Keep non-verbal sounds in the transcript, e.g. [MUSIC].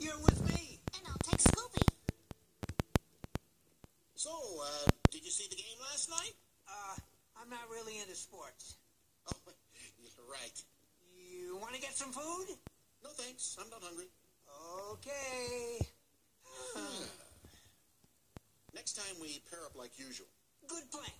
You're with me. And I'll take Scooby. So, uh, did you see the game last night? Uh, I'm not really into sports. Oh, [LAUGHS] you're right. You want to get some food? No thanks. I'm not hungry. Okay. [SIGHS] Next time we pair up like usual. Good plan.